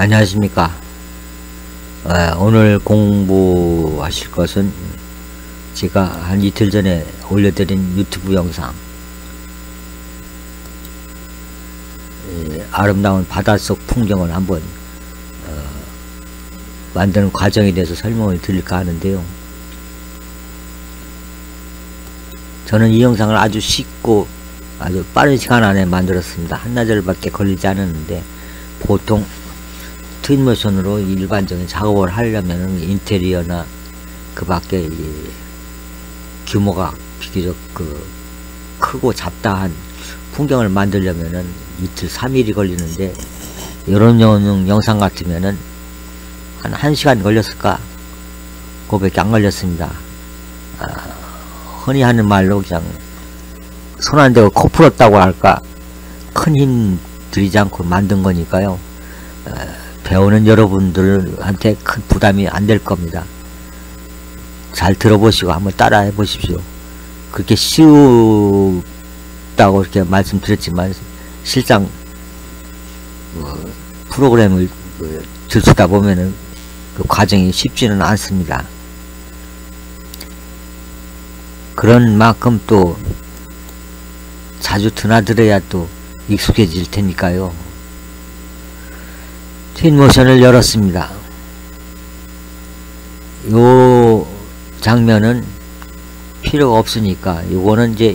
안녕하십니까. 어, 오늘 공부하실 것은 제가 한 이틀 전에 올려드린 유튜브 영상. 예, 아름다운 바닷속 풍경을 한번 어, 만드는 과정에 대해서 설명을 드릴까 하는데요. 저는 이 영상을 아주 쉽고 아주 빠른 시간 안에 만들었습니다. 한나절밖에 걸리지 않았는데 보통 트윈모션으로 일반적인 작업을 하려면 인테리어나 그 밖에 규모가 비교적 그 크고 잡다한 풍경을 만들려면은 이틀 3일이 걸리는데 이런 영상 같으면은 한 1시간 걸렸을까? 그거밖에 안 걸렸습니다. 아, 흔히 하는 말로 그냥 손 안 대고 코 풀었다고 할까? 큰 힘 들이지 않고 만든 거니까요. 아, 배우는 여러분들한테 큰 부담이 안 될 겁니다. 잘 들어보시고 한번 따라해 보십시오. 그렇게 쉬우다고 이렇게 말씀드렸지만 실상 어, 프로그램을 어, 들추다 보면은 그 과정이 쉽지는 않습니다. 그런 만큼 또 자주 드나들어야 또 익숙해질 테니까요. 틴모션을 열었습니다. 요 장면은 필요가 없으니까 요거는 이제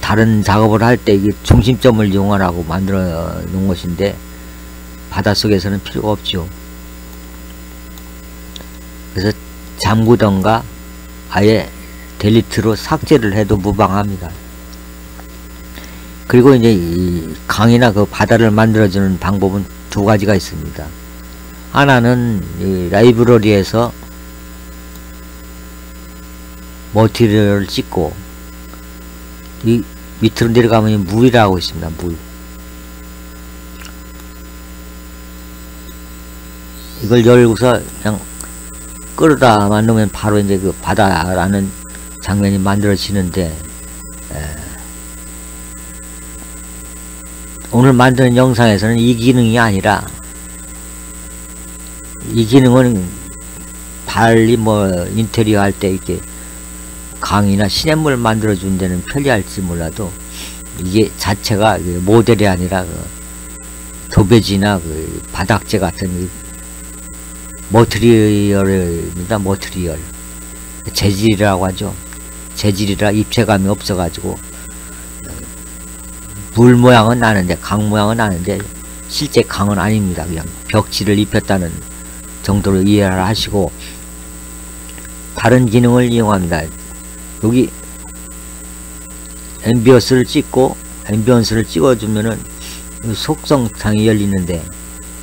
다른 작업을 할때 중심점을 이용하라고 만들어 놓은 것인데 바닷속에서는 필요가 없죠. 그래서 잠그던가 아예 델리트로 삭제를 해도 무방합니다. 그리고 이제 이 강이나 그 바다를 만들어주는 방법은 두 가지가 있습니다. 하나는 라이브러리에서 머티리얼을 찍고 이 밑으로 내려가면 물이라고 있습니다. 물. 이걸 열고서 그냥 끌어다만 놓으면 바로 이제 그 바다라는 장면이 만들어지는데 오늘 만드는 영상에서는 이 기능이 아니라 이 기능은 달리 뭐 인테리어 할 때 이렇게 강이나 시냇물 만들어 준 데는 편리할지 몰라도 이게 자체가 그 모델이 아니라 그 도배지나 그 바닥재 같은 material입니다. material 재질이라고 하죠. 재질이라 입체감이 없어 가지고 물 모양은 나는데 강 모양은 나는데 실제 강은 아닙니다. 그냥 벽지를 입혔다는 정도로 이해를 하시고 다른 기능을 이용합니다. 여기 ambience를 찍고 ambience를 찍어주면은 속성창이 열리는데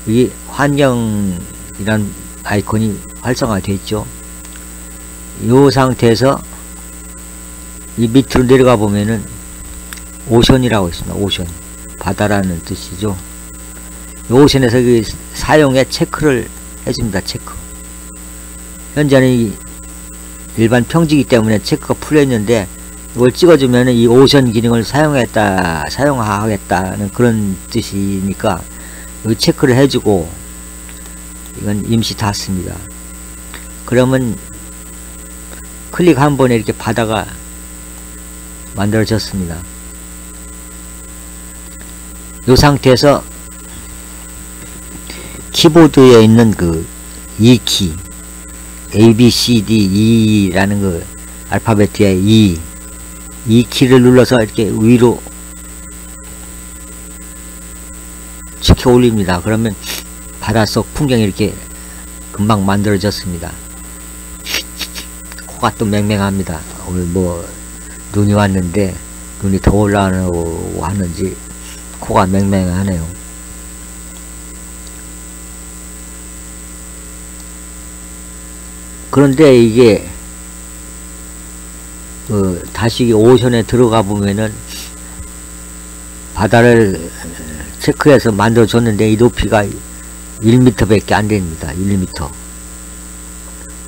이 환경이란 아이콘이 활성화되어 있죠. 이 상태에서 이 밑으로 내려가 보면은 ocean이라고 있습니다. ocean. 바다라는 뜻이죠. ocean에서 그 사용에 체크를 해줍니다. 체크. 현재는 일반 평지기 때문에 체크가 풀려있는데 이걸 찍어주면 이 오션 기능을 사용했다, 사용하겠다는 그런 뜻이니까 이 체크를 해주고 이건 임시 닫습니다. 그러면 클릭 한 번에 이렇게 바다가 만들어졌습니다. 이 상태에서 키보드에 있는 그 E 키 A, B, C, D, E라는 그 알파벳의 E 이 키를 눌러서 이렇게 위로 치켜 올립니다. 그러면 바닷속 풍경이 이렇게 금방 만들어졌습니다. 코가 또 맹맹합니다. 오늘 뭐 눈이 왔는데 눈이 더 올라오고 하는지 코가 맹맹하네요. 그런데 이게 그 다시 오션에 들어가 보면은 바다를 체크해서 만들어 줬는데 이 높이가 1m 밖에 안 됩니다. 1m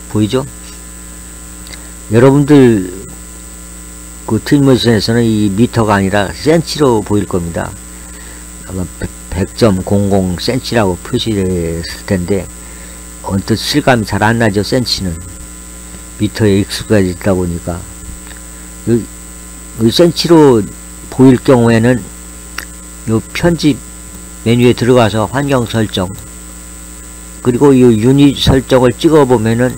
보이죠? 여러분들 그 트윈모션에서는 이 미터가 아니라 센치로 보일 겁니다. 아마 100.00cm라고 표시됐을 텐데 언뜻 실감이 잘 안 나죠 센치는 미터에 익숙해지다 보니까 이, 이 센치로 보일 경우에는 요 편집 메뉴에 들어가서 환경 설정 그리고 이 유닛 설정을 찍어 보면은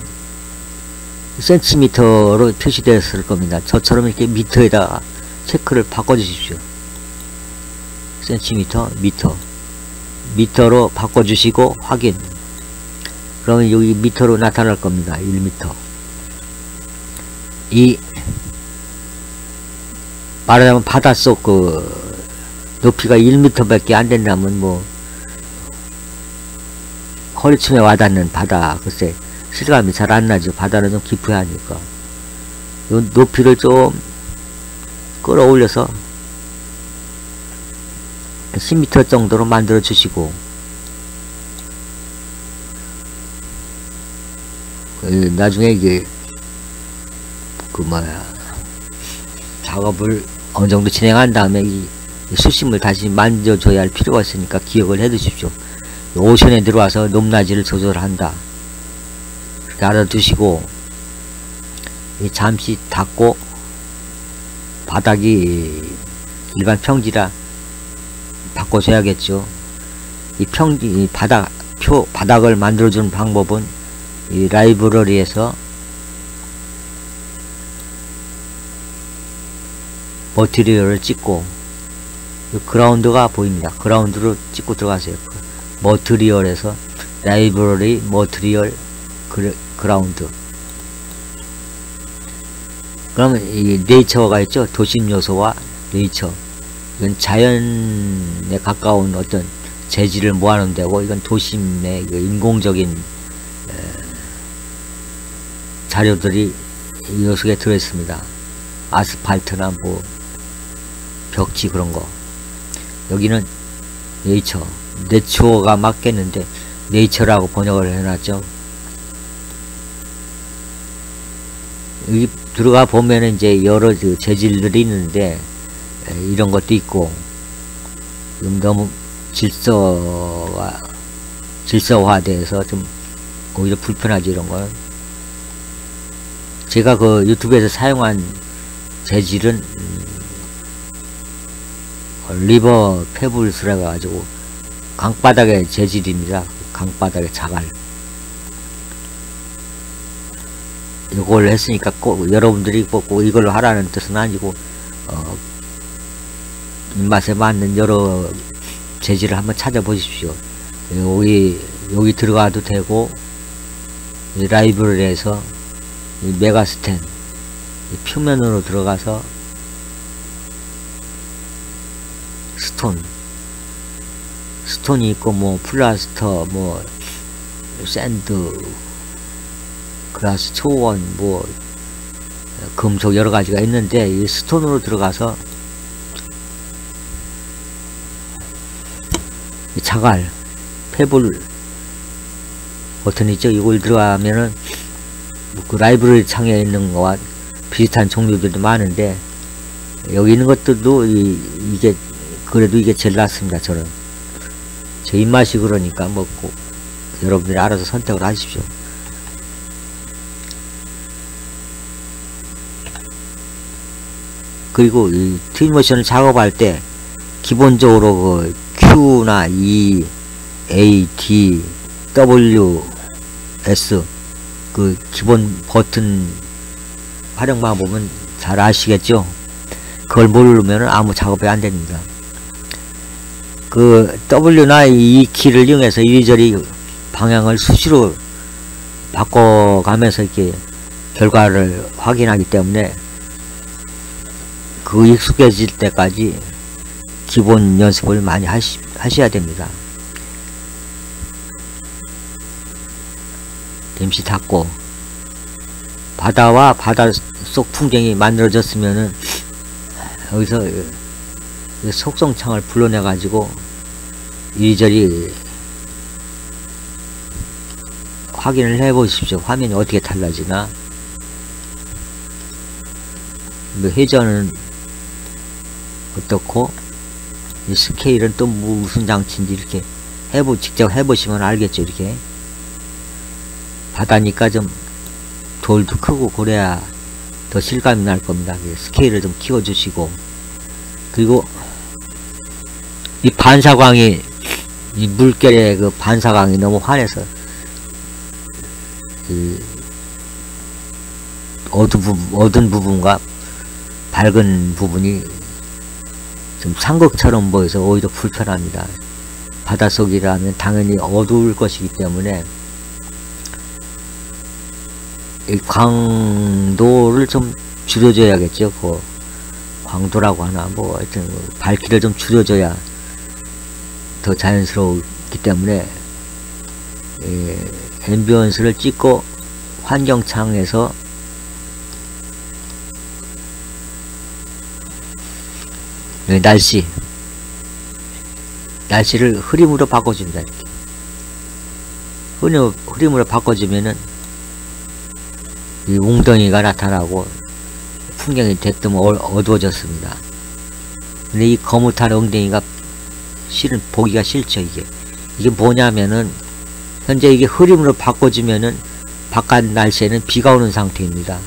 센티미터로 표시되었을 겁니다. 저처럼 이렇게 미터에다가 체크를 바꿔 주십시오. 센티미터, 미터. 미터로 바꿔 주시고 확인. 그러면 여기 미터로 나타날 겁니다. 1미터. 이 말하자면 바닷속 그 높이가 1미터 밖에 안 된다면 뭐 허리춤에 와닿는 바다 글쎄 실감이 잘 안 나죠 바다는 좀 깊어야 하니까 요 높이를 좀 끌어올려서 10m 정도로 만들어 주시고 그 나중에 이게 그 뭐야 작업을 어느 정도 진행한 다음에 이 수심을 다시 만져줘야 할 필요가 있으니까 기억을 해 두십시오. 오션에 들어와서 높낮이를 조절한다. 그렇게 알아두시고 잠시 닫고 바닥이 일반 평지라 바꿔줘야겠죠. 이 평지 이 바닥 표 바닥을 만들어주는 방법은 이 라이브러리에서 material을 찍고 ground가 보입니다. ground로 찍고 들어가세요. material에서 라이브러리 material ground 그러면 이 네이처가 있죠. 도심 요소와 네이처 이건 자연에 가까운 어떤 재질을 모아놓은 데고 이건 도심의 그 인공적인 자료들이 이 속에 들어있습니다. 아스팔트나 뭐 벽지 그런 거. 여기는 네이처. 네처가 맞겠는데 네이처라고 번역을 해놨죠. 여기 들어가 보면은 이제 여러 그 재질들이 있는데 이런 것도 있고 좀 너무 질서가 질서화돼서 좀 오히려 불편하지 이런 거 제가 그 유튜브에서 사용한 재질은 리버 페블스라 가지고 강바닥의 재질입니다. 강바닥의 자갈. 이걸 했으니까 꼭 여러분들이 꼭, 꼭 이걸로 하라는 뜻은 아니고 어, 입맛에 맞는 여러 재질을 한번 찾아보십시오. 여기 여기 들어가도 되고 라이브러리에서 Megascans 표면으로 들어가서 stone stone이 있고 뭐 plaster 뭐 sand grass 초원 뭐 금속 여러 가지가 있는데 이 stone으로 들어가서 자갈 pebble 버튼 있죠. 이걸 들어가면은 그 라이브러리 창에 있는 거와 비슷한 종류들도 많은데 여기 있는 것들도 이, 이게 그래도 이게 제일 낫습니다 저는. 제 입맛이 그러니까 먹고 여러분들이 알아서 선택을 하십시오. 그리고 이 트윈모션을 작업할 때 기본적으로 그 Q나 E, A, D, W, S 그 기본 버튼 활용만 보면 잘 아시겠죠? 그걸 모르면 아무 작업이 안 됩니다. 그 W나 E 키를 이용해서 이리저리 방향을 수시로 바꿔가면서 이렇게 결과를 확인하기 때문에 그 익숙해질 때까지 기본 연습을 많이 하시, 하셔야 됩니다. 잠시 닫고 바다와 바다 속 풍경이 만들어졌으면은 여기서 속성창을 불러내 가지고 이리저리 확인을 해 보십시오. 화면이 어떻게 달라지나 뭐 회전은 어떻고 이 스케일은 또 무슨 장치인지 이렇게 해보 직접 해보시면 알겠죠 이렇게. 바다니까 좀 돌도 크고 그래야 더 실감이 날 겁니다. 이 스케일을 좀 키워주시고. 그리고 이 반사광이 이 물결의 그 반사광이 너무 환해서 그 어두운, 부분, 어두운 부분과 밝은 부분이 좀 삼각처럼 보여서 오히려 불편합니다. 바닷속이라면 당연히 어두울 것이기 때문에 이 광도를 좀 줄여줘야겠죠. 그 광도라고 하나 뭐 하여튼 그 밝기를 좀 줄여줘야 더 자연스러웠기 때문에 예, 앰비언스를 찍고 환경창에서 날씨. 날씨를 흐림으로 바꿔줍니다. 이렇게 흐림, 흐림으로 바꿔주면은 이 웅덩이가 나타나고 풍경이 대뜸 어, 어두워졌습니다. 근데 이 거뭇한 웅덩이가 실은 보기가 싫죠 이게. 이게 뭐냐면은 현재 이게 흐림으로 바꿔주면은 바깥 날씨에는 비가 오는 상태입니다.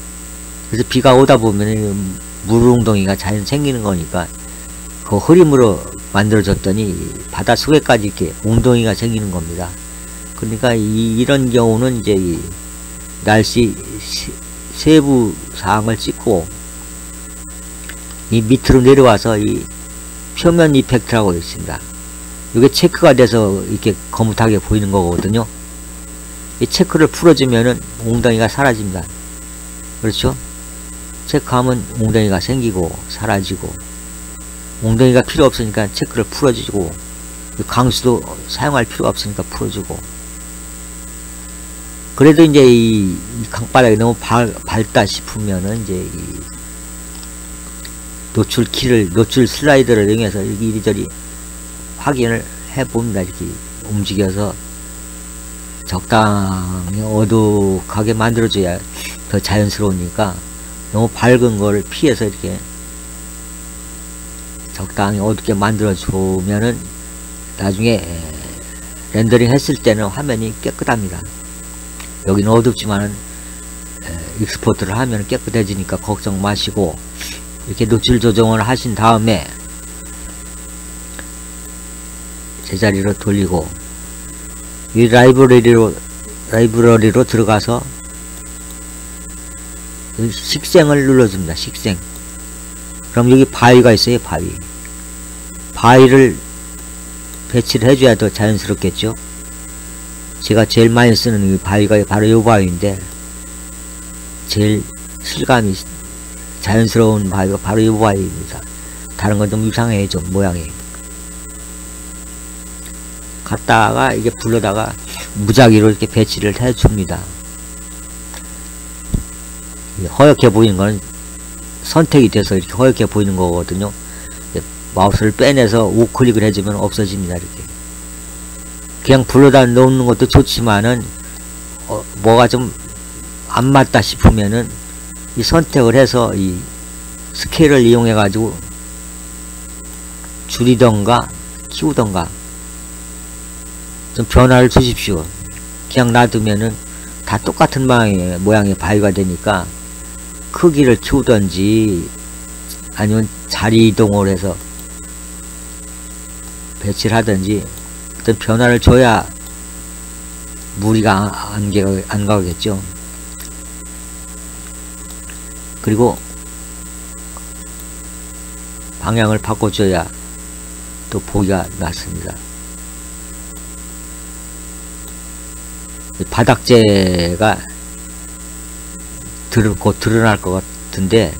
그래서 비가 오다 보면은 물웅덩이가 자연 생기는 거니까 그 흐림으로 만들어졌더니 바다 속에까지 이렇게 웅덩이가 생기는 겁니다 그러니까 이, 이런 경우는 이제 이 날씨 시, 세부 사항을 찍고 이 밑으로 내려와서 이 표면 이펙트라고 있습니다. 이게 체크가 돼서 이렇게 거뭇하게 보이는 거거든요. 이 체크를 풀어주면은 웅덩이가 사라집니다. 그렇죠? 체크하면 웅덩이가 생기고 사라지고 웅덩이가 필요 없으니까 체크를 풀어주고 강수도 사용할 필요가 없으니까 풀어주고 그래도 이제 이, 강바닥이 너무 밝, 밝다 싶으면은 이제 이 노출 키를 노출 슬라이드를 이용해서 이리저리 확인을 해 봅니다. 이렇게 움직여서 적당히 어둑하게 만들어줘야 더 자연스러우니까 너무 밝은 거를 피해서 이렇게 적당히 어둡게 만들어 주면은 나중에 렌더링 했을 때는 화면이 깨끗합니다. 여기는 어둡지만은 익스포트를 하면 깨끗해지니까 걱정 마시고 이렇게 노출 조정을 하신 다음에 제자리로 돌리고 이 라이브러리로 라이브러리로 들어가서 식생을 눌러줍니다. 식생. 그럼 여기 바위가 있어요. 바위. 바위를 배치를 해줘야 더 자연스럽겠죠. 제가 제일 많이 쓰는 이 바위가 바로 이 바위인데 제일 실감이 자연스러운 바위가 바로 이 바위입니다. 다른 건 좀 이상해요. 좀 모양이. 갔다가 이게 불러다가 무작위로 이렇게 배치를 해줍니다. 허옇게 보이는 건 선택이 돼서 이렇게 허옇게 보이는 거거든요. 마우스를 빼내서 우클릭을 해주면 없어집니다. 이렇게. 그냥 불러다 놓는 것도 좋지만은 어, 뭐가 좀 안 맞다 싶으면은 이 선택을 해서 이 스케일을 이용해 가지고 줄이던가 키우던가 좀 변화를 주십시오. 그냥 놔두면은 다 똑같은 모양의, 모양의 바위가 되니까 크기를 키우던지 아니면 자리 이동을 해서 배치를 하든지 어떤 변화를 줘야 무리가 안, 안 가겠죠. 그리고 방향을 바꿔줘야 또 보기가 낫습니다. 바닥재가 들, 곧 드러날 것 같은데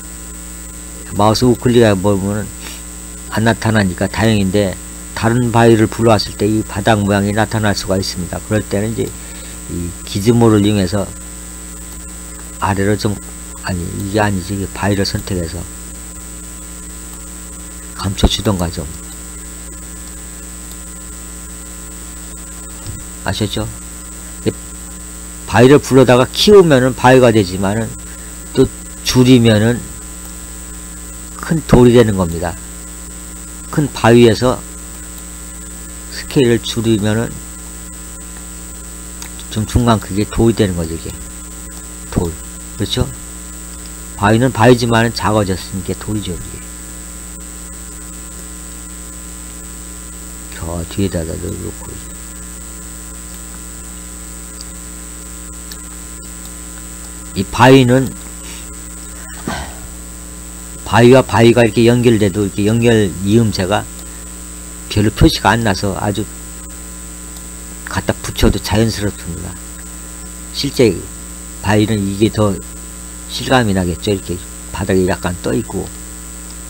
마우스 우클릭해 보면 안 나타나니까 다행인데 다른 바위를 불러왔을 때 이 바닥 모양이 나타날 수가 있습니다. 그럴 때는 이제 이 기즈모를 이용해서 아래로 좀 아니 이게 아니지 바위를 선택해서 감춰주던가 좀 아셨죠? 바위를 불러다가 키우면은 바위가 되지만은 또 줄이면은 큰 돌이 되는 겁니다. 큰 바위에서 스케일을 줄이면은 좀 중간 크기의 돌이 되는 거죠 이게. 돌. 그렇죠? 바위는 바위지만은 작아졌으니까 돌이죠 이게. 저 뒤에다가 넣어놓고. 이 바위는 바위와 바위가 이렇게 연결돼도 이렇게 연결 이음새가 별로 표시가 안 나서 아주 갖다 붙여도 자연스럽습니다. 실제 바위는 이게 더 실감이 나겠죠. 이렇게 바닥에 약간 떠 있고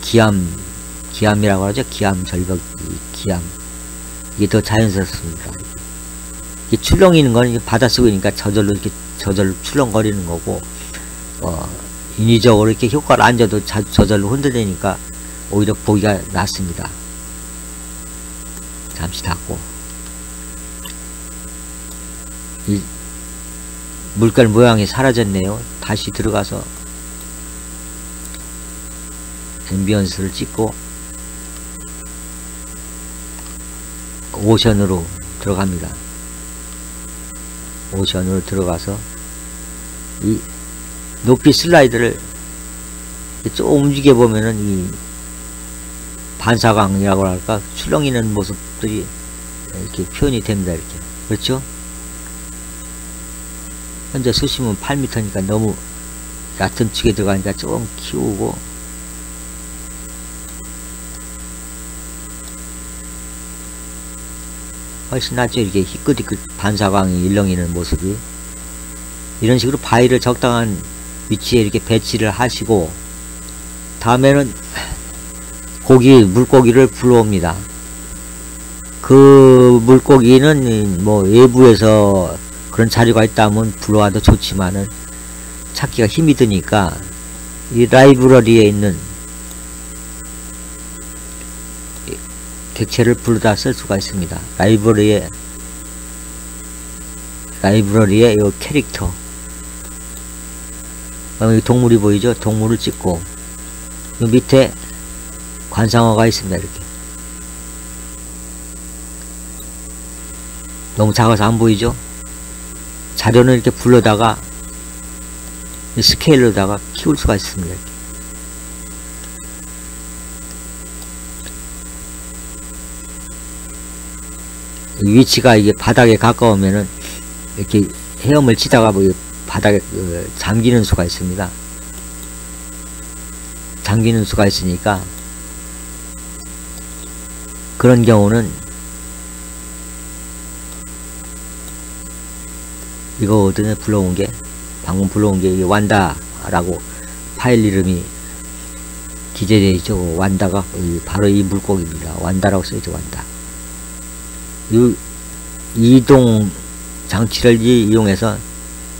기암 기암이라고 하죠. 기암 절벽 기암 이게 더 자연스럽습니다. 이게 출렁이는 건 바닷속이니까 저절로 이렇게 저절로 출렁거리는 거고 어, 인위적으로 이렇게 효과를 안 줘도 자, 저절로 흔들리니까 오히려 보기가 낫습니다. 잠시 닫고 이 물결 모양이 사라졌네요. 다시 들어가서 앰비언스를 찍고 오션으로 들어갑니다. 오션으로 들어가서 이 높이 슬라이드를 좀 움직여 보면은 이 반사광이라고 할까? 출렁이는 모습들이 이렇게 표현이 됩니다 이렇게. 그렇죠? 현재 수심은 8m니까 너무 얕은 축에 들어가니까 조금 키우고. 훨씬 낫죠 이렇게 희끗희끗 반사광이 일렁이는 모습이. 이런 식으로 바위를 적당한 위치에 이렇게 배치를 하시고 다음에는 고기 물고기를 불러옵니다 그 물고기는 뭐 외부에서 그런 자료가 있다면 불러와도 좋지만은 찾기가 힘이 드니까 이 라이브러리에 있는 객체를 불러다 쓸 수가 있습니다. 라이브러리에 라이브러리에 이 캐릭터 여기 동물이 보이죠? 동물을 찍고 이 밑에 관상어가 있습니다. 이렇게 너무 작아서 안 보이죠? 자료는 이렇게 불러다가 스케일로다가 키울 수가 있습니다. 이렇게. 위치가 이게 바닥에 가까우면은 이렇게 헤엄을 치다가 뭐 바닥에 그 잠기는 수가 있습니다. 잠기는 수가 있으니까 그런 경우는 이거거든요 불러온 게 방금 불러온 게 완다라고 파일 이름이 기재되어 있죠. 완다가 바로 이 물고기입니다. 완다라고 써있죠. 완다. 이 이동 장치를 이용해서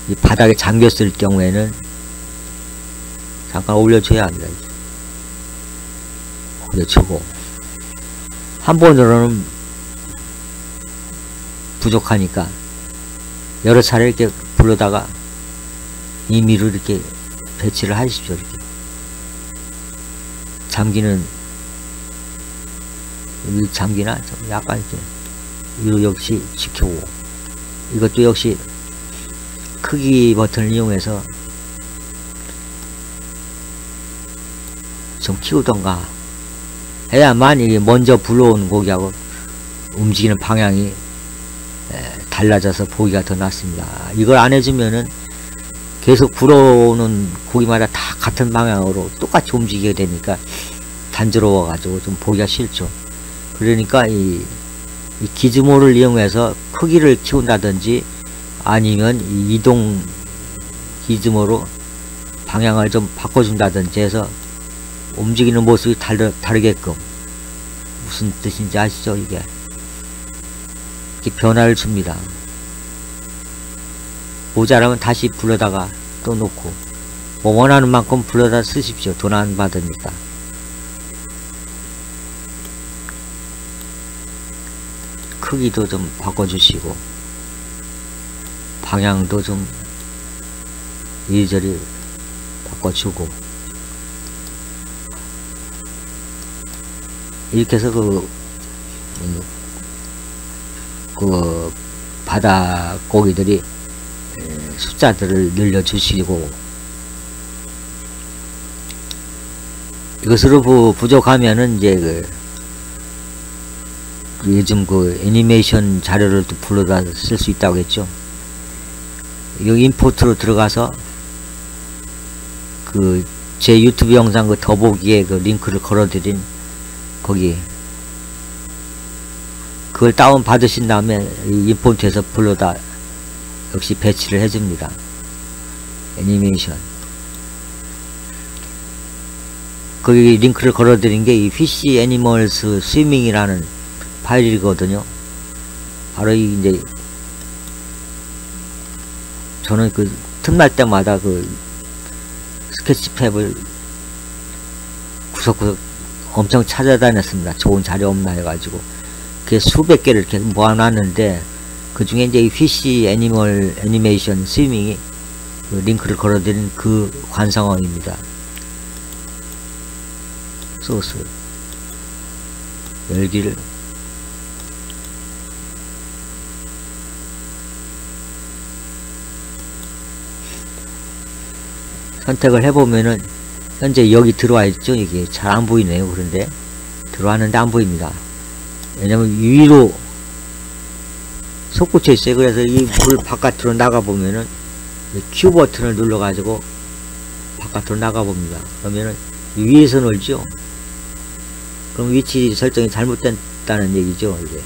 이 바닥에 잠겼을 경우에는 잠깐 올려줘야 합니다. 올려주고 한 번으로는 부족하니까 여러 차례 이렇게 불러다가 임의로 이렇게 배치를 하십시오. 이렇게 잠기는 이 잠기나 좀 약간 이렇게 이거 역시 지켜오고 이것도 역시 크기 버튼을 이용해서 좀 키우던가 해야만 이게 먼저 불러온 고기하고 움직이는 방향이 달라져서 보기가 더 낫습니다. 이걸 안 해주면은 계속 불어오는 고기마다 다 같은 방향으로 똑같이 움직이게 되니까 단조로워 가지고 좀 보기가 싫죠. 그러니까 이, 이 기즈모를 이용해서 크기를 키운다든지 아니면 이 이동 기즈모로 방향을 좀 바꿔준다든지 해서 움직이는 모습이 다르, 다르게끔 무슨 뜻인지 아시죠 이게 이렇게 변화를 줍니다. 모자라면 다시 불러다가 또 놓고 뭐 원하는 만큼 불러다 쓰십시오. 돈 안 받으니까. 크기도 좀 바꿔주시고 방향도 좀 이리저리 바꿔주고 이렇게 해서 그, 음, 그 바다 고기들이 에, 숫자들을 늘려주시고 이것으로 부, 부족하면은 이제 그, 그 요즘 그 애니메이션 자료를 또 불러다 쓸 수 있다고 했죠. 여기 임포트로 들어가서 그 제 유튜브 영상 그 더보기에 그 링크를 걸어드린 거기 그걸 다운 받으신 다음에 이 import에서 불러다 역시 배치를 해줍니다. 애니메이션 거기 링크를 걸어드린 게 이 fish animals swimming이라는 파일이거든요. 바로 이 이제 저는 그 틈날 때마다 그 Sketchfab을 구석구석 엄청 찾아다녔습니다. 좋은 자료 없나 해가지고 그게 수백 개를 이렇게 모아놨는데 그 중에 이제 이 fish animal animation swimming이 그 링크를 걸어드린 그 관상어입니다. 소스 열기를 선택을 해보면은 현재 여기 들어와 있죠? 이게 잘 안 보이네요 그런데. 들어왔는데 안 보입니다. 왜냐면 위로 솟구쳐 있어요. 그래서 이 물 바깥으로 나가 보면은 큐 버튼을 눌러 가지고 바깥으로 나가 봅니다. 그러면은 위에서 놀죠? 그럼 위치 설정이 잘못됐다는 얘기죠 이제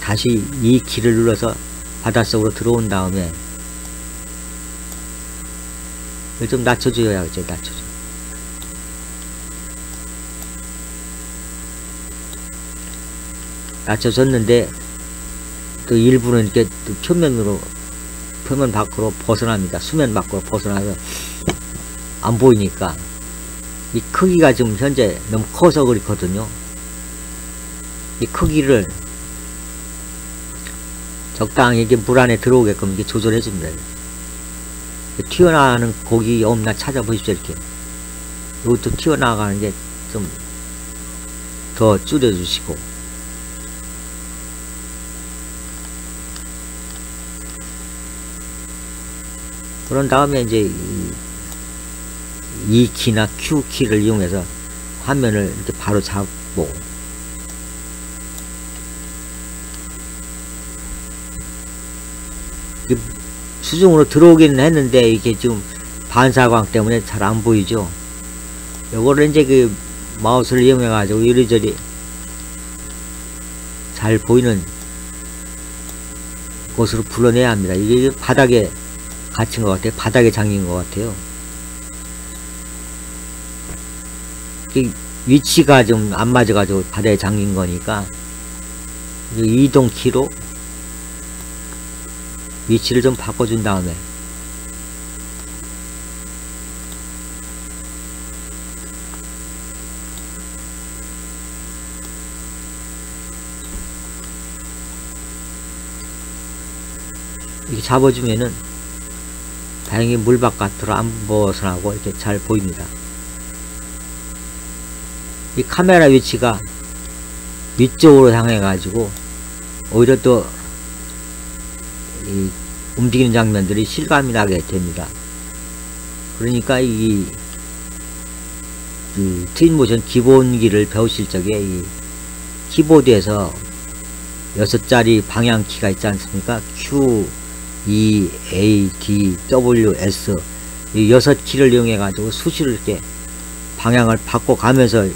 다시 이 키를 눌러서 바닷속으로 들어온 다음에 좀 낮춰줘야 이제 낮춰줘 낮춰졌는데 또 일부는 이렇게 또 표면으로 표면 밖으로 벗어납니다. 수면 밖으로 벗어나서 안 보이니까. 이 크기가 지금 현재 너무 커서 그렇거든요. 이 크기를 적당히 이게 물 안에 들어오게끔 이렇게 조절해 줍니다. 튀어나가는 고기 없나 찾아보십시오 이렇게. 이것도 튀어나가는 게 좀 더 줄여주시고 그런 다음에 이제 이, 이 키나 Q 키를 이용해서 화면을 이렇게 바로 잡고. 수중으로 들어오기는 했는데 이게 지금 반사광 때문에 잘 안 보이죠? 요거를 이제 그 마우스를 이용해 가지고 이리저리 잘 보이는 곳으로 불러내야 합니다. 이게 바닥에 갇힌 것 같아요. 바닥에 잠긴 것 같아요. 위치가 좀 안 맞아 가지고 바닥에 잠긴 거니까. 이동 키로 위치를 좀 바꿔준 다음에. 이렇게 잡아주면은 다행히 물 바깥으로 안 벗어나고 이렇게 잘 보입니다. 이 카메라 위치가 위쪽으로 향해 가지고 오히려 또 움직이는 장면들이 실감이 나게 됩니다. 그러니까 이, 이 트윈 모션 기본기를 배우실 적에 이 키보드에서 여섯 자리 방향키가 있지 않습니까? Q, E, A, D, W, S 이 여섯 키를 이용해 가지고 수시로 이렇게 방향을 바꿔가면서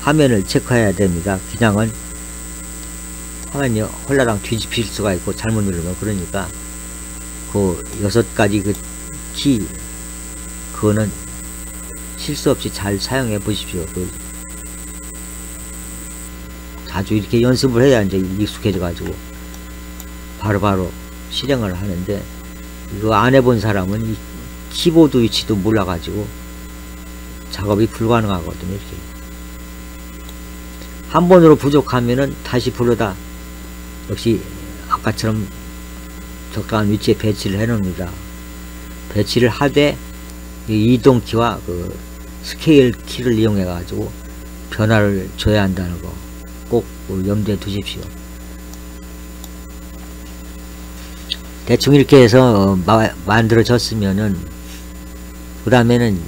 화면을 체크해야 됩니다. 그냥은 화면이 홀라당 뒤집힐 수가 있고 잘못 누르면 그러니까 그 여섯 가지 그 키 그거는 실수 없이 잘 사용해 보십시오. 그 자주 이렇게 연습을 해야 이제 익숙해져 가지고 바로바로 실행을 하는데 이거 안 해본 사람은 이 키보드 위치도 몰라 가지고 작업이 불가능하거든요. 이렇게 한 번으로 부족하면은 다시 불러다 역시 아까처럼 적당한 위치에 배치를 해 놓습니다. 배치를 하되 이동키와 그 스케일 키를 이용해 가지고 변화를 줘야 한다는 거그 염두에 두십시오. 대충 이렇게 해서 어, 마, 만들어졌으면은 그 다음에는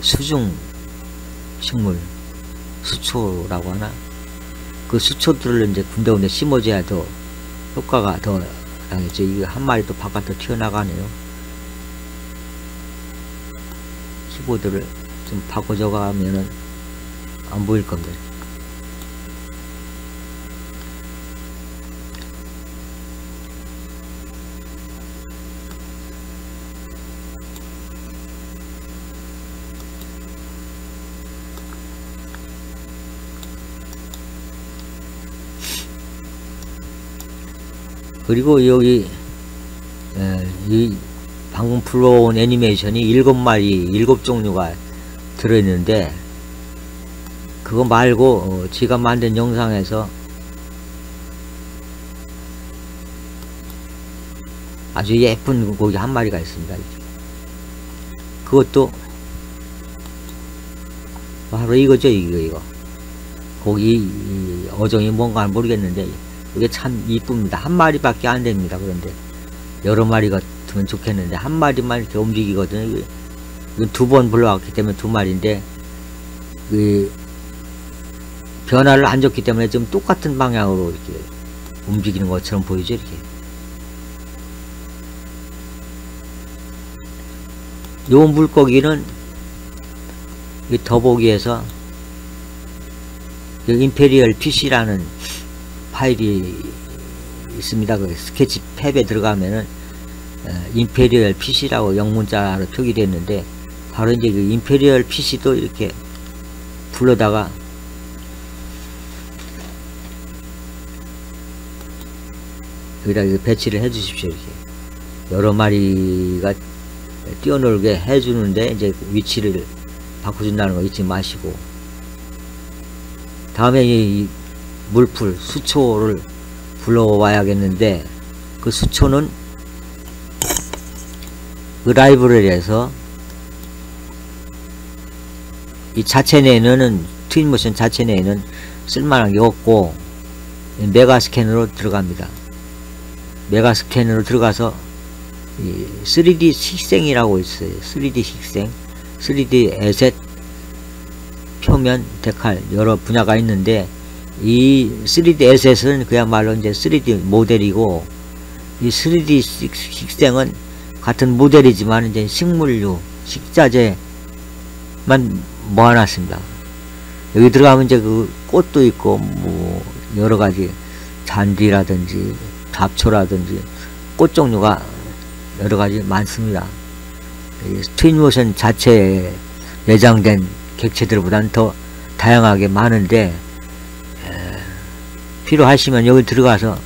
수중 식물 수초라고 하나 그 수초들을 이제 군데군데 심어줘야 더 효과가 더 나겠죠. 이게 한 마리 또 바깥으로 튀어나가네요. 키보드를 좀 바꿔줘 가면은 안 보일 겁니다. 그리고 여기 에, 이 방금 불러온 애니메이션이 일곱 마리 일곱 종류가 들어있는데 그거 말고 어, 제가 만든 영상에서 아주 예쁜 고기 한 마리가 있습니다. 그것도 바로 이거죠 이거 이거 고기 어종이 뭔가 모르겠는데 이게 참 이쁩니다. 한 마리밖에 안 됩니다. 그런데 여러 마리가 되면 좋겠는데 한 마리만 이렇게 움직이거든요. 두 번 불러왔기 때문에 두 마리인데 그 변화를 안 줬기 때문에 좀 똑같은 방향으로 이렇게 움직이는 것처럼 보이죠. 이렇게. 요 물고기는 이 더보기에서 imperial fish라는 파일이 있습니다. 그 Sketchfab에 들어가면은 imperial fish라고 영문자로 표기되어 있는데 바로 이제 그 imperial fish도 이렇게 불러다가 여기다 배치를 해 주십시오 이렇게 여러 마리가 뛰어놀게 해주는데 이제 위치를 바꿔준다는 거 잊지 마시고 다음에 이 물풀 수초를 불러와야겠는데 그 수초는 그 라이브러리에서 이 자체 내에는 트윈모션 자체 내에는 쓸만한 게 없고 메가 스캔으로 들어갑니다. 메가 스캔으로 들어가서 3D 식생이라고 있어요. 3D 식생, 3D 에셋, 표면, 데칼 여러 분야가 있는데 이 3D 에셋은 그야말로 이제 3D 모델이고 이 3D 식생은 같은 모델이지만 이제 식물류, 식자재만 모아놨습니다. 여기 들어가면 이제 그 꽃도 있고 뭐 여러 가지 잔디라든지 잡초라든지 꽃 종류가 여러 가지 많습니다. 트윈모션 자체에 내장된 객체들보다는 더 다양하게 많은데 필요하시면 여기 들어가서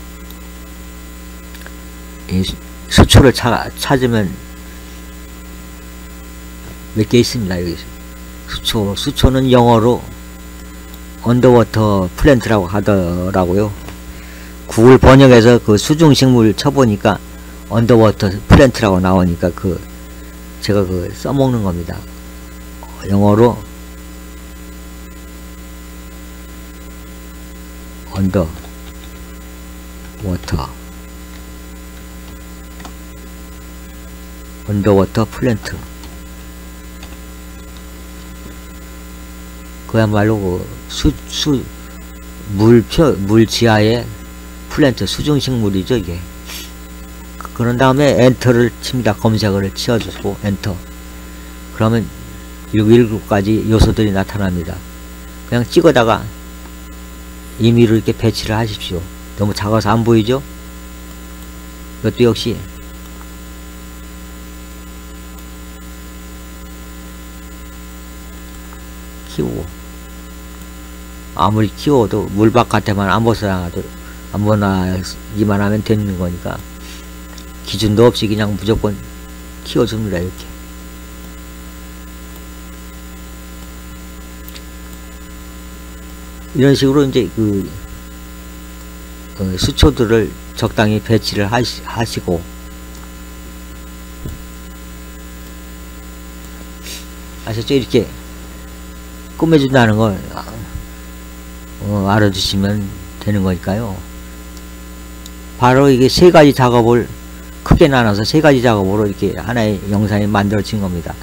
수초를 차, 찾으면 몇 개 있습니다. 여기 수초 수초는 영어로 underwater plant라고 하더라고요. 구글 번역에서 그 수중식물 쳐보니까 underwater plant라고 나오니까 그 제가 그 써먹는 겁니다. 영어로 underwater. underwater plant. 그야말로 그 수, 수, 물, 표, 물 지하의 플랜트 수중식물이죠 이게. 그런 다음에 엔터를 칩니다. 검색어를 치워주고 엔터. 그러면 619가지 요소들이 나타납니다. 그냥 찍어다가 임의로 이렇게 배치를 하십시오. 너무 작아서 안 보이죠? 이것도 역시 키우고 아무리 키워도 물 바깥에만 안 벗어나도 안 벗어나기만 하면 되는 거니까 기준도 없이 그냥 무조건 키워줍니다 이렇게 이런 식으로 이제 그 어, 수초들을 적당히 배치를 하시, 하시고 아셨죠 이렇게 꾸며준다는 건 어, 알아주시면 되는 거니까요. 바로 이게 세 가지 작업을 크게 나눠서 세 가지 작업으로 이렇게 하나의 영상이 만들어진 겁니다.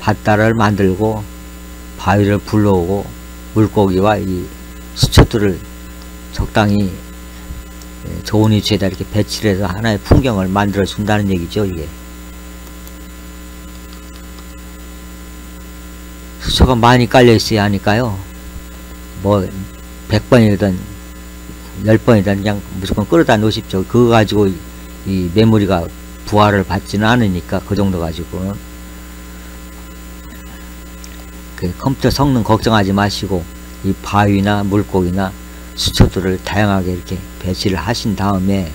밭다를 만들고 바위를 불러오고 물고기와 이 수초들을 적당히 예, 좋은 위치에다 이렇게 배치를 해서 하나의 풍경을 만들어 준다는 얘기죠 이게. 수초가 많이 깔려 있어야 하니까요. 뭐 100번이든 10번이든 그냥 무조건 끌어다 놓으십시오. 그거 가지고 이- 이 메모리가 부하를 받지는 않으니까 그 정도 가지고는 그 컴퓨터 성능 걱정하지 마시고 이 바위나 물고기나 수초들을 다양하게 이렇게 배치를 하신 다음에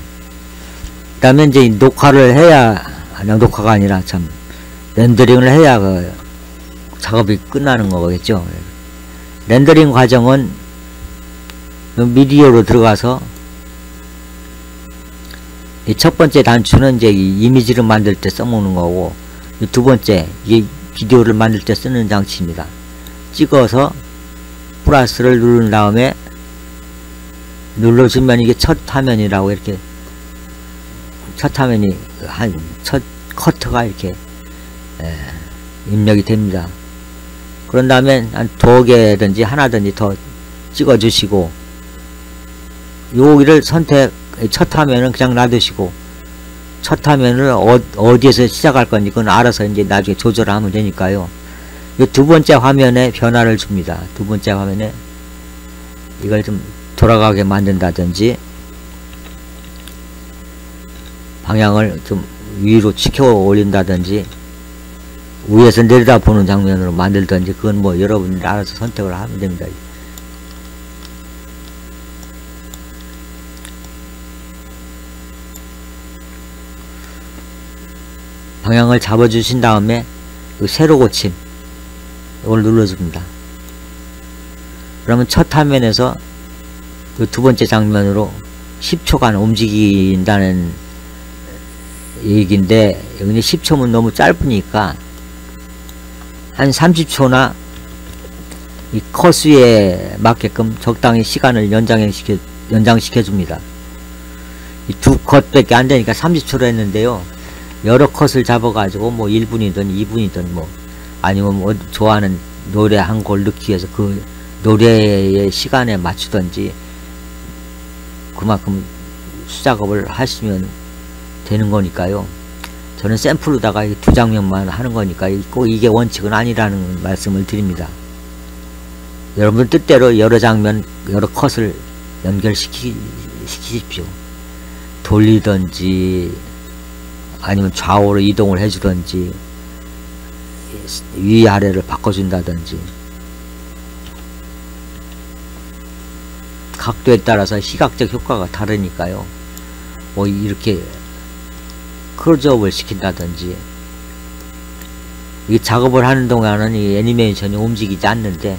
그다음에 이제 이 녹화를 해야 아니 녹화가 아니라 참 렌더링을 해야 그 작업이 끝나는 거겠죠. 렌더링 과정은 그 미디어로 들어가서 이 첫 번째 단추는 이제 이 이미지를 만들 때 써먹는 거고 이두 번째 이게 비디오를 만들 때 쓰는 장치입니다. 찍어서 플러스를 누른 다음에 눌러주면 이게 첫 화면이라고 이렇게 첫 화면이 한 첫 커트가 이렇게 에, 입력이 됩니다. 그런 다음에 한 두 개든지 하나든지 더 찍어 주시고 여기를 선택 첫 화면은 그냥 놔두시고 첫 화면을 어, 어디에서 시작할 건지 그건 알아서 이제 나중에 조절하면 되니까요. 이두 번째 화면에 변화를 줍니다. 두 번째 화면에 이걸 좀 돌아가게 만든다든지 방향을 좀 위로 치켜 올린다든지 위에서 내려다 보는 장면으로 만들든지 그건 뭐 여러분들이 알아서 선택을 하면 됩니다. 방향을 잡아 주신 다음에 그 세로 고침 이걸 눌러줍니다. 그러면 첫 화면에서 그 두 번째 장면으로 10초간 움직인다는 얘기인데 여기 10초면 너무 짧으니까 한 30초나 이 커스에 맞게끔 적당히 시간을 연장시켜 연장시켜 줍니다. 이 두 컷밖에 안 되니까 30초로 했는데요. 여러 컷을 잡아가지고 뭐 1분이든 2분이든 뭐 아니면 뭐 좋아하는 노래 한곡 넣기 위해서 그 노래의 시간에 맞추든지 그만큼 수작업을 하시면 되는 거니까요. 저는 샘플로다가 이두 장면만 하는 거니까 꼭 이게 원칙은 아니라는 말씀을 드립니다. 여러분 뜻대로 여러 장면, 여러 컷을 연결시키십시오. 돌리든지 아니면 좌우로 이동을 해주든지 위아래를 바꿔준다든지 각도에 따라서 시각적 효과가 다르니까요. 뭐 이렇게 클로즈업을 시킨다든지 이 작업을 하는 동안은 이 애니메이션이 움직이지 않는데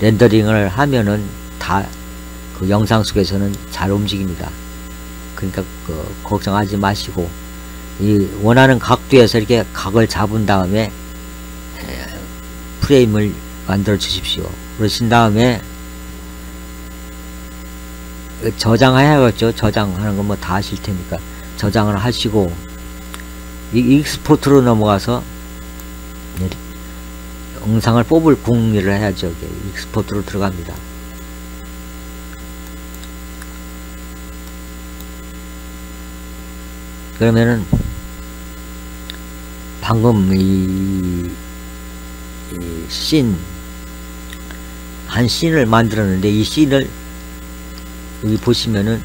렌더링을 하면은 다 그 영상 속에서는 잘 움직입니다. 그러니까 그 걱정하지 마시고 이 원하는 각도에서 이렇게 각을 잡은 다음에 프레임을 만들어 주십시오. 그러신 다음에 저장해야겠죠. 저장하는 건 뭐 다 하실 테니까 저장을 하시고 이 익스포트로 넘어가서 영상을 뽑을 궁리를 해야죠. 익스포트로 들어갑니다. 그러면은 방금 이, 이 씬, 한 씬을 만들었는데 이 씬을 여기 보시면은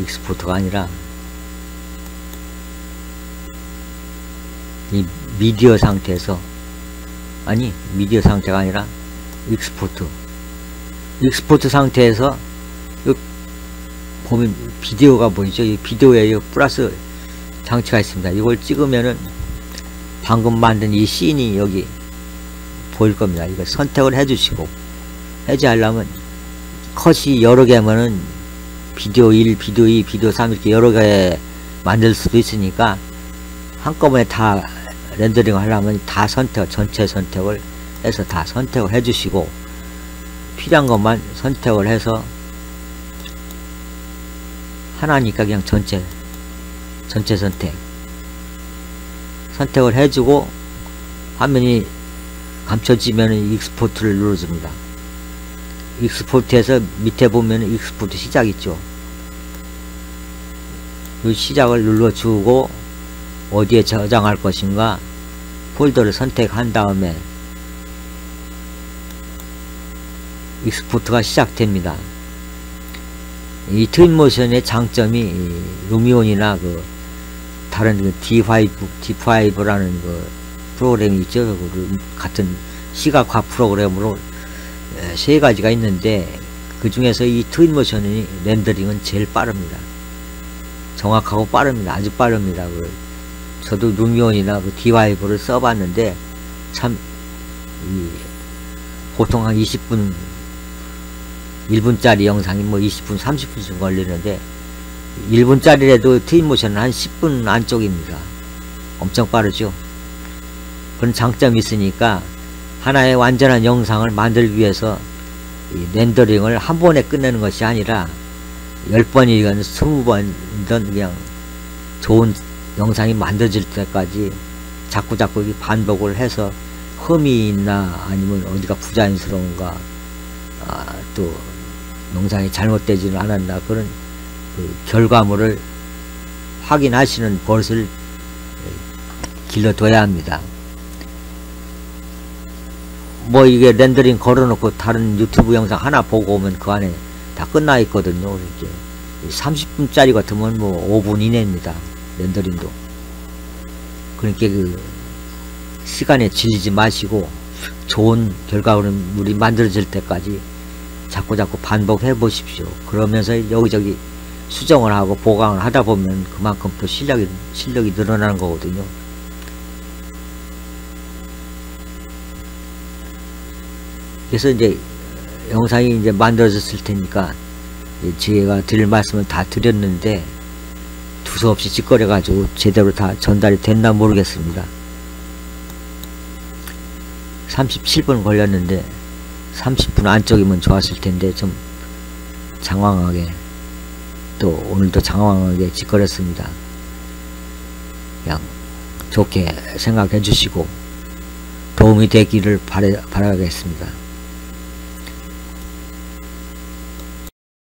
export가 아니라 이 미디어 상태에서 아니 미디어 상태가 아니라 export export 상태에서 보면 비디오가 보이죠? 이 비디오에 플러스 장치가 있습니다. 이걸 찍으면은 방금 만든 이 scene이 여기 보일 겁니다. 이거 선택을 해 주시고 해제하려면 컷이 여러 개면은 비디오 1, 비디오 2, 비디오 3 이렇게 여러 개 만들 수도 있으니까 한꺼번에 다 렌더링 하려면 다 선택, 전체 선택을 해서 다 선택을 해주시고 필요한 것만 선택을 해서 하나니까 그냥 전체 전체 선택 선택을 해주고 화면이 감춰지면 export를 눌러줍니다. export에서 밑에 보면 export 시작 있죠. 이 시작을 눌러주고 어디에 저장할 것인가 폴더를 선택한 다음에 export가 시작됩니다. 이 Twinmotion의 장점이 이 Lumion이나 그 다른 그 D5, D5라는 그 프로그램이 있죠. 그 같은 시각화 프로그램으로 에, 세 가지가 있는데 그 중에서 이 트윈모션이 렌더링은 제일 빠릅니다. 정확하고 빠릅니다. 아주 빠릅니다. 그 저도 루미온이나 그 D5를 써봤는데 참 이, 보통 한 20분 1분짜리 영상이 뭐 20분 30분쯤 걸리는데 1분짜리라도 트윈 모션은 한 10분 안쪽입니다. 엄청 빠르죠. 그런 장점이 있으니까 하나의 완전한 영상을 만들기 위해서 이 렌더링을 한 번에 끝내는 것이 아니라 10번이건 20번이든 그냥 좋은 영상이 만들어질 때까지 자꾸 자꾸 반복을 해서 흠이 있나 아니면 어디가 부자연스러운가 아, 또 영상이 잘못되지는 않았나 그런 그 결과물을 확인하시는 버릇을 길러둬야 합니다. 뭐 이게 렌더링 걸어놓고 다른 유튜브 영상 하나 보고 오면 그 안에 다 끝나 있거든요. 이렇게 30분짜리 같으면 뭐 5분 이내입니다. 렌더링도. 그러니까 그 시간에 질리지 마시고 좋은 결과물이 만들어질 때까지 자꾸 자꾸 반복해 보십시오. 그러면서 여기저기 수정을 하고 보강을 하다 보면 그만큼 또 실력이 실력이 늘어나는 거거든요. 그래서 이제 영상이 이제 만들어졌을 테니까 제가 드릴 말씀을 다 드렸는데 두서없이 짓거려 가지고 제대로 다 전달이 됐나 모르겠습니다. 37분 걸렸는데 30분 안쪽이면 좋았을 텐데 좀 장황하게 또 오늘도 장황하게 짓거렸습니다. 그냥 좋게 생각해 주시고 도움이 되기를 바라, 바라겠습니다.